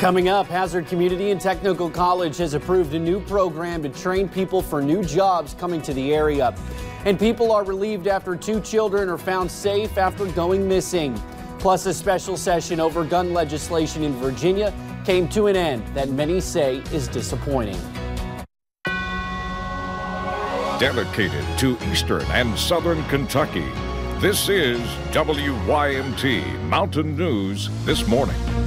Coming up, Hazard Community and Technical College has approved a new program to train people for new jobs coming to the area. And people are relieved after two children are found safe after going missing. Plus, a special session over gun legislation in Virginia came to an end that many say is disappointing. Dedicated to Eastern and Southern Kentucky, this is WYMT Mountain News This Morning.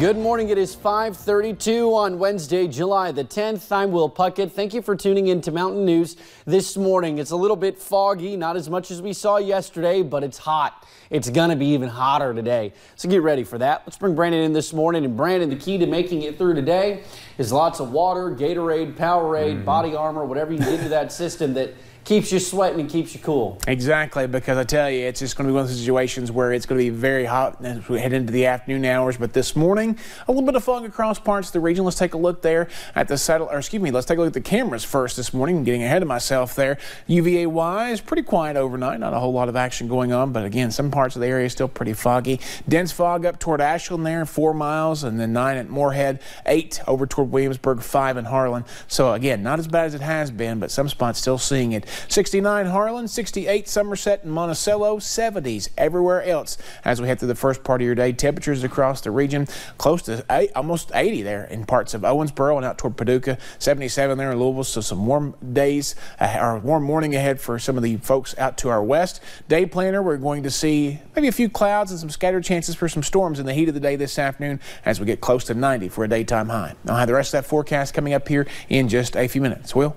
Good morning. It is 532 on Wednesday, July the 10th. I'm Will Puckett. Thank you for tuning in to Mountain News this morning. It's a little bit foggy, not as much as we saw yesterday, but it's hot. It's going to be even hotter today. So get ready for that. Let's bring Brandon in this morning. And Brandon, the key to making it through today is lots of water, Gatorade, Powerade, mm -hmm. body armor, whatever you get into that system that keeps you sweating and keeps you cool. Exactly, because I tell you, it's just going to be one of those situations where it's going to be very hot as we head into the afternoon hours. But this morning, a little bit of fog across parts of the region. Let's take a look there at the satellite, or excuse me, let's take a look at the cameras first this morning. I'm getting ahead of myself there. UVA wise, pretty quiet overnight. Not a whole lot of action going on, but again, some parts of the area still pretty foggy. Dense fog up toward Ashland there, four miles, and then nine at Morehead, eight over toward Williamsburg, five in Harlan. So again, not as bad as it has been, but some spots still seeing it. 69 Harlan, 68 Somerset and Monticello, 70s everywhere else as we head through the first part of your day. Temperatures across the region close to eight, almost 80 there in parts of Owensboro and out toward Paducah, 77 there in Louisville. So some warm days uh, or warm morning ahead for some of the folks out to our west. Day planner, we're going to see maybe a few clouds and some scattered chances for some storms in the heat of the day this afternoon as we get close to 90 for a daytime high. I'll have the rest of that forecast coming up here in just a few minutes. Will?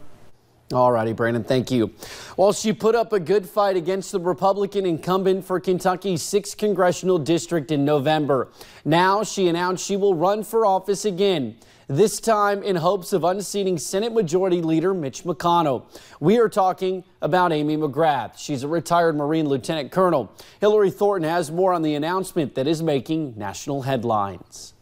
All righty, Brandon, thank you. Well, she put up a good fight against the Republican incumbent for Kentucky's 6th congressional district in November. Now she announced she will run for office again, this time in hopes of unseating Senate Majority Leader Mitch McConnell. We are talking about Amy McGrath. She's a retired Marine Lieutenant Colonel. Hillary Thornton has more on the announcement that is making national headlines.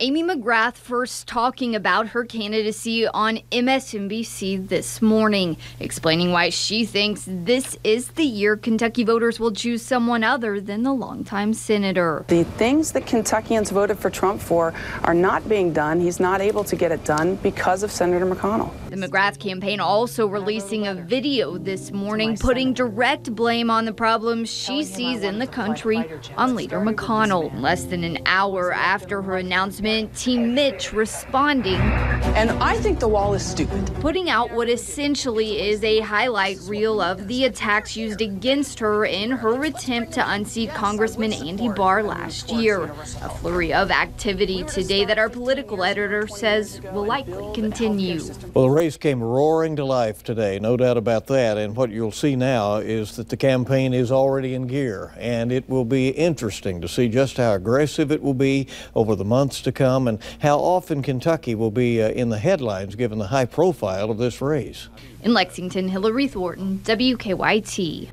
Amy McGrath first talking about her candidacy on MSNBC this morning, explaining why she thinks this is the year Kentucky voters will choose someone other than the longtime senator. The things that Kentuckians voted for Trump for are not being done. He's not able to get it done because of Senator McConnell. The McGrath campaign also releasing a video this morning putting direct blame on the problems she sees in the country on Leader McConnell. Less than an hour after her announcement Team Mitch responding. And I think the wall is stupid. Putting out what essentially is a highlight reel of the attacks used against her in her attempt to unseat Congressman Andy Barr last year. A flurry of activity today that our political editor says will likely continue. Well, the race came roaring to life today, no doubt about that. And what you'll see now is that the campaign is already in gear. And it will be interesting to see just how aggressive it will be over the months to come and how often Kentucky will be uh, in the headlines given the high profile of this race. In Lexington, Hillary Thornton, WKYT.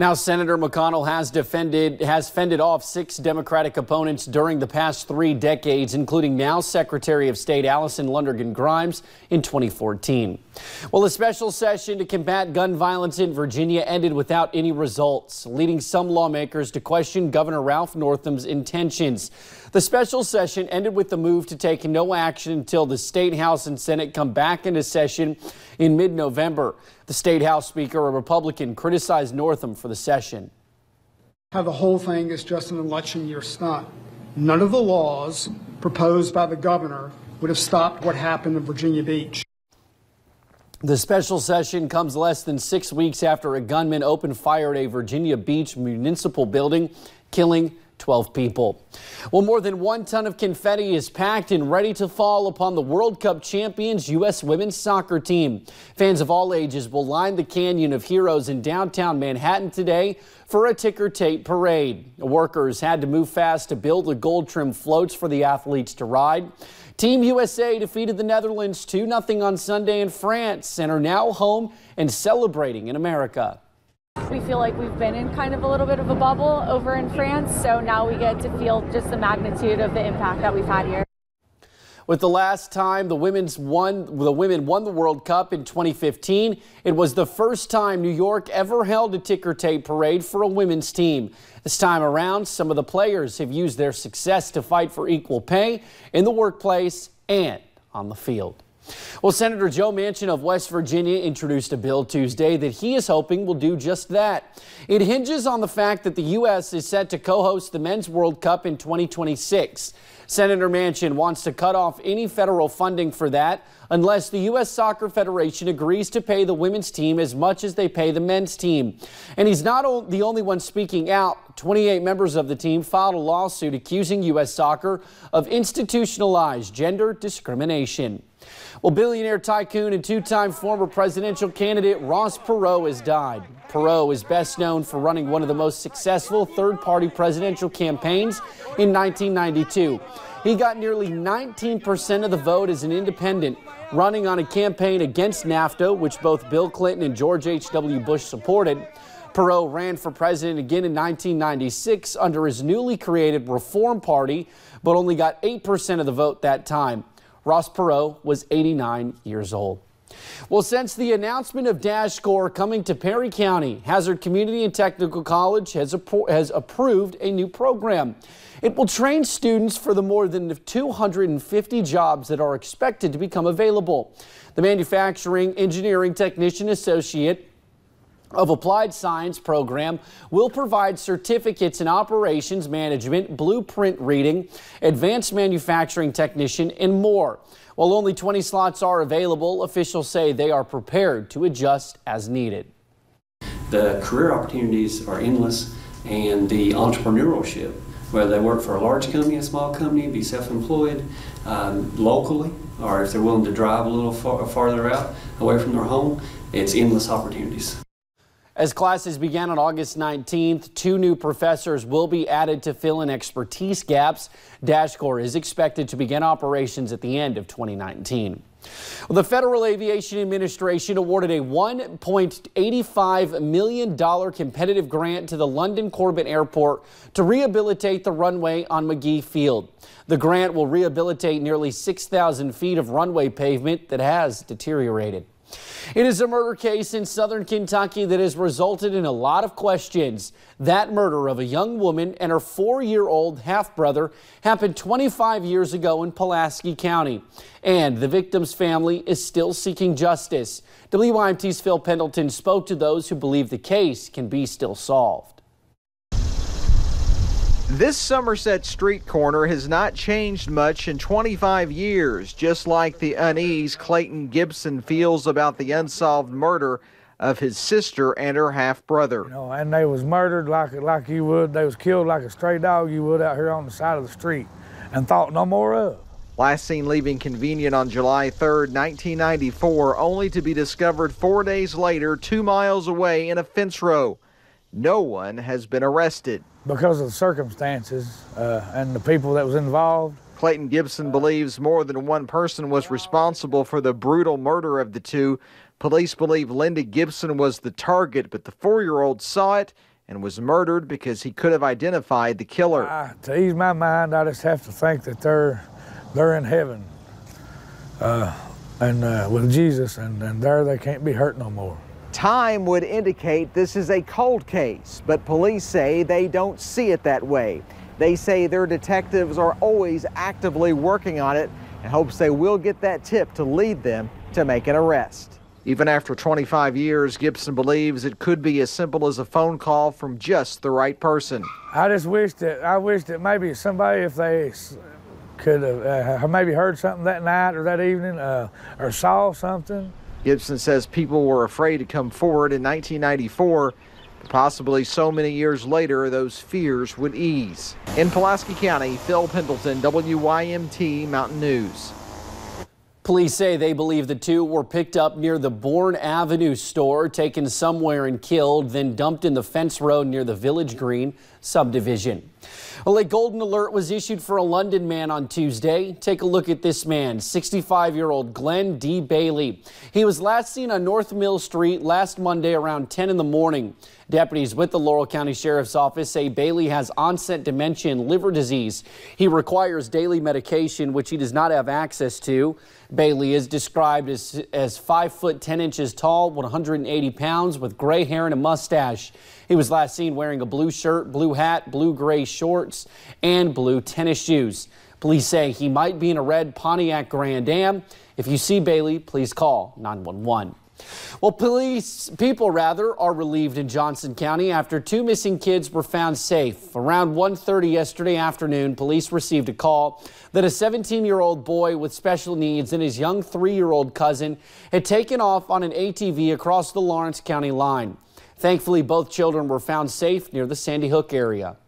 Now, Senator McConnell has defended has fended off six Democratic opponents during the past three decades, including now Secretary of State Allison Lundergan Grimes in 2014. Well, a special session to combat gun violence in Virginia ended without any results, leading some lawmakers to question Governor Ralph Northam's intentions. The special session ended with the move to take no action until the State House and Senate come back into session in mid-November. The State House Speaker, a Republican, criticized Northam for the session. How the whole thing is just an election year stunt. None of the laws proposed by the governor would have stopped what happened in Virginia Beach. The special session comes less than six weeks after a gunman opened fire at a Virginia Beach municipal building, killing 12 people. Well, more than one ton of confetti is packed and ready to fall upon the World Cup champions U.S. women's soccer team. Fans of all ages will line the Canyon of Heroes in downtown Manhattan today for a ticker tape parade. Workers had to move fast to build the gold trim floats for the athletes to ride. Team USA defeated the Netherlands 2-0 on Sunday in France and are now home and celebrating in America. We feel like we've been in kind of a little bit of a bubble over in France, so now we get to feel just the magnitude of the impact that we've had here. With the last time the women's won the women won the World Cup in 2015, it was the first time New York ever held a ticker tape parade for a women's team. This time around, some of the players have used their success to fight for equal pay in the workplace and on the field. Well, Senator Joe Manchin of West Virginia introduced a bill Tuesday that he is hoping will do just that. It hinges on the fact that the U.S. is set to co-host the Men's World Cup in 2026. Senator Manchin wants to cut off any federal funding for that unless the U.S. Soccer Federation agrees to pay the women's team as much as they pay the men's team. And he's not the only one speaking out. 28 members of the team filed a lawsuit accusing U.S. Soccer of institutionalized gender discrimination. Well, billionaire tycoon and two-time former presidential candidate Ross Perot has died. Perot is best known for running one of the most successful third-party presidential campaigns in 1992. He got nearly 19% of the vote as an independent, running on a campaign against NAFTA, which both Bill Clinton and George H.W. Bush supported. Perot ran for president again in 1996 under his newly created Reform Party, but only got 8% of the vote that time. Ross Perot was 89 years old. Well, since the announcement of Dash Score coming to Perry County, Hazard Community and Technical College has, has approved a new program. It will train students for the more than 250 jobs that are expected to become available. The Manufacturing Engineering Technician Associate of Applied Science program will provide certificates in operations management, blueprint reading, advanced manufacturing technician, and more. While only 20 slots are available, officials say they are prepared to adjust as needed. The career opportunities are endless, and the entrepreneurship, whether they work for a large company, a small company, be self-employed, um, locally, or if they're willing to drive a little far, farther out, away from their home, it's endless opportunities. As classes began on August 19th, two new professors will be added to fill in expertise gaps. Dash DashCorps is expected to begin operations at the end of 2019. Well, the Federal Aviation Administration awarded a $1.85 million competitive grant to the London Corbin Airport to rehabilitate the runway on Magee Field. The grant will rehabilitate nearly 6,000 feet of runway pavement that has deteriorated. It is a murder case in southern Kentucky that has resulted in a lot of questions. That murder of a young woman and her four-year-old half-brother happened 25 years ago in Pulaski County. And the victim's family is still seeking justice. WYMT's Phil Pendleton spoke to those who believe the case can be still solved. This Somerset street corner has not changed much in 25 years, just like the unease Clayton Gibson feels about the unsolved murder of his sister and her half brother. You know, and they was murdered like like you would. They was killed like a stray dog you would out here on the side of the street, and thought no more of. Last seen leaving Convenient on July 3rd, 1994, only to be discovered four days later, two miles away in a fence row. No one has been arrested because of the circumstances uh, and the people that was involved. Clayton Gibson believes more than one person was responsible for the brutal murder of the two. Police believe Linda Gibson was the target, but the four-year-old saw it and was murdered because he could have identified the killer. Uh, to ease my mind, I just have to think that they're they're in heaven uh, and uh, with Jesus, and, and there they can't be hurt no more. Time would indicate this is a cold case, but police say they don't see it that way. They say their detectives are always actively working on it and hopes they will get that tip to lead them to make an arrest. Even after 25 years, Gibson believes it could be as simple as a phone call from just the right person. I just wish that I wish that maybe somebody, if they could have uh, maybe heard something that night or that evening uh, or saw something, Gibson says people were afraid to come forward in 1994. Possibly so many years later, those fears would ease. In Pulaski County, Phil Pendleton, WYMT Mountain News. Police say they believe the two were picked up near the Bourne Avenue store, taken somewhere and killed, then dumped in the fence road near the Village Green subdivision. Well, a golden alert was issued for a London man on Tuesday. Take a look at this man, 65 year old Glenn D. Bailey. He was last seen on North Mill Street last Monday around 10 in the morning. Deputies with the Laurel County Sheriff's Office say Bailey has onset dementia and liver disease. He requires daily medication, which he does not have access to. Bailey is described as, as 5 foot 10 inches tall, 180 pounds, with gray hair and a mustache. He was last seen wearing a blue shirt, blue hat, blue gray shorts, and blue tennis shoes. Police say he might be in a red Pontiac Grand Am. If you see Bailey, please call 911. Well, police, people rather, are relieved in Johnson County after two missing kids were found safe. Around 1.30 yesterday afternoon, police received a call that a 17-year-old boy with special needs and his young three-year-old cousin had taken off on an ATV across the Lawrence County line. Thankfully, both children were found safe near the Sandy Hook area.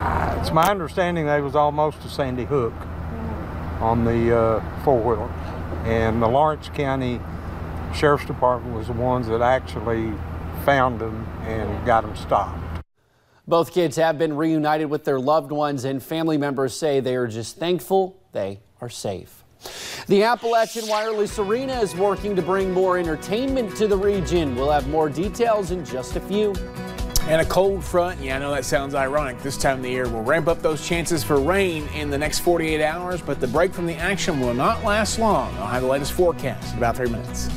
It's my understanding they was almost to Sandy Hook on the uh, four-wheeler. And the Lawrence County Sheriff's Department was the ones that actually found them and got them stopped. Both kids have been reunited with their loved ones, and family members say they are just thankful they are safe. The Appalachian Wireless Arena is working to bring more entertainment to the region. We'll have more details in just a few. And a cold front, yeah, I know that sounds ironic. This time of the year will ramp up those chances for rain in the next 48 hours, but the break from the action will not last long. I'll have the latest forecast in about three minutes.